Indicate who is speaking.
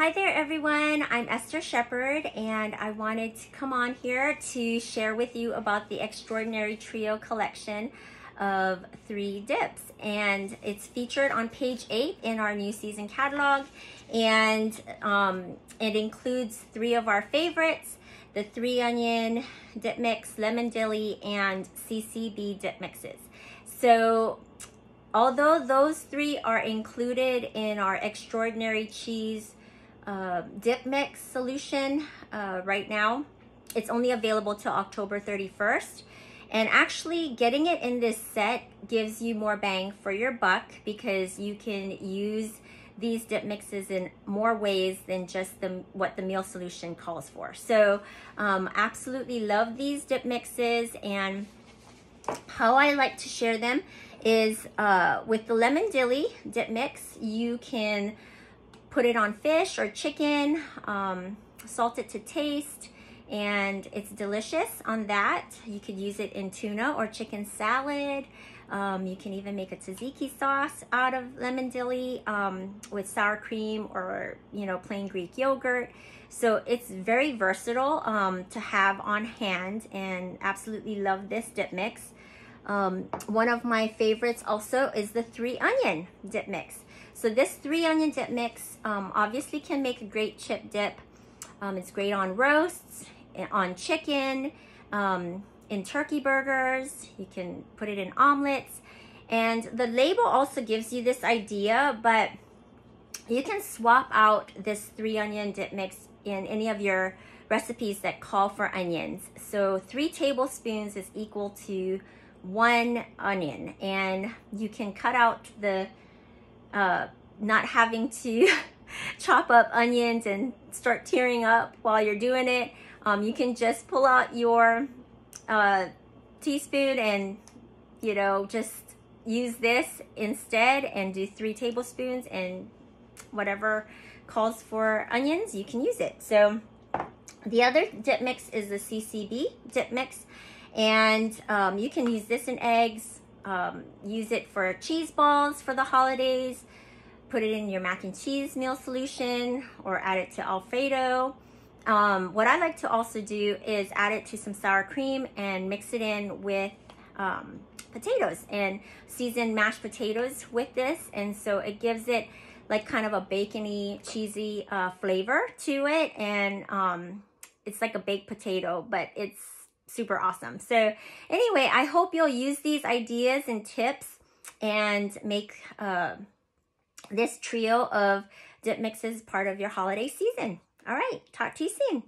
Speaker 1: Hi there everyone, I'm Esther Shepherd and I wanted to come on here to share with you about the Extraordinary Trio collection of three dips and it's featured on page 8 in our new season catalog and um, it includes three of our favorites the three onion dip mix, lemon dilly, and CCB dip mixes. So although those three are included in our extraordinary cheese uh, dip mix solution uh, right now. It's only available till October 31st. And actually getting it in this set gives you more bang for your buck because you can use these dip mixes in more ways than just the what the meal solution calls for. So um, absolutely love these dip mixes and how I like to share them is uh, with the lemon dilly dip mix, you can put it on fish or chicken, um, salt it to taste, and it's delicious on that. You could use it in tuna or chicken salad. Um, you can even make a tzatziki sauce out of lemon dilly um, with sour cream or, you know, plain Greek yogurt. So it's very versatile um, to have on hand and absolutely love this dip mix. Um, one of my favorites also is the three onion dip mix. So this three onion dip mix um, obviously can make a great chip dip. Um, it's great on roasts, eh, on chicken, um, in turkey burgers. You can put it in omelets. And the label also gives you this idea, but you can swap out this three onion dip mix in any of your recipes that call for onions. So three tablespoons is equal to one onion and you can cut out the uh, not having to chop up onions and start tearing up while you're doing it. Um, you can just pull out your uh, teaspoon and, you know, just use this instead and do three tablespoons and whatever calls for onions, you can use it. So the other dip mix is the CCB dip mix. And um, you can use this in eggs, um, use it for cheese balls for the holidays, put it in your mac and cheese meal solution or add it to Alfredo. Um, what I like to also do is add it to some sour cream and mix it in with um, potatoes and season mashed potatoes with this. And so it gives it like kind of a bacony, cheesy uh, flavor to it. And um, it's like a baked potato, but it's super awesome. So anyway, I hope you'll use these ideas and tips and make uh, this trio of dip mixes part of your holiday season. All right, talk to you soon.